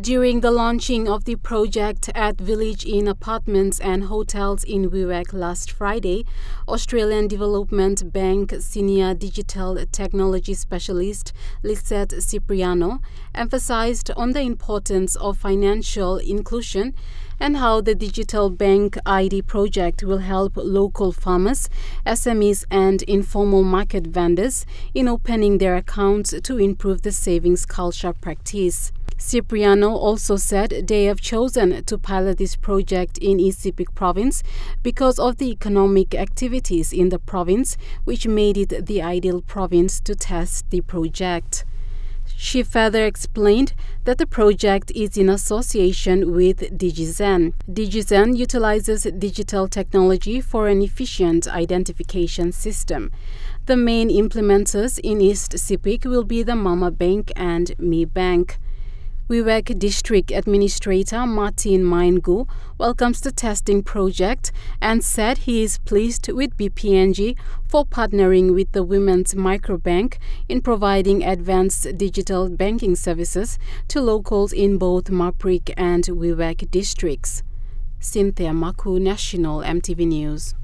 During the launching of the project at Village Inn Apartments and Hotels in Wewak last Friday, Australian Development Bank Senior Digital Technology Specialist Lisette Cipriano emphasized on the importance of financial inclusion and how the Digital Bank ID project will help local farmers, SMEs, and informal market vendors in opening their accounts to improve the savings culture practice. Cipriano also said they have chosen to pilot this project in East Sepik province because of the economic activities in the province, which made it the ideal province to test the project. She further explained that the project is in association with DigiZen. DigiZen utilizes digital technology for an efficient identification system. The main implementers in East Sepik will be the Mama Bank and Mi Bank. Wewak District Administrator Martin Maingu welcomes the testing project and said he is pleased with BPNG for partnering with the Women's Microbank in providing advanced digital banking services to locals in both Maprik and Wewak districts. Cynthia Maku, National EMTV News.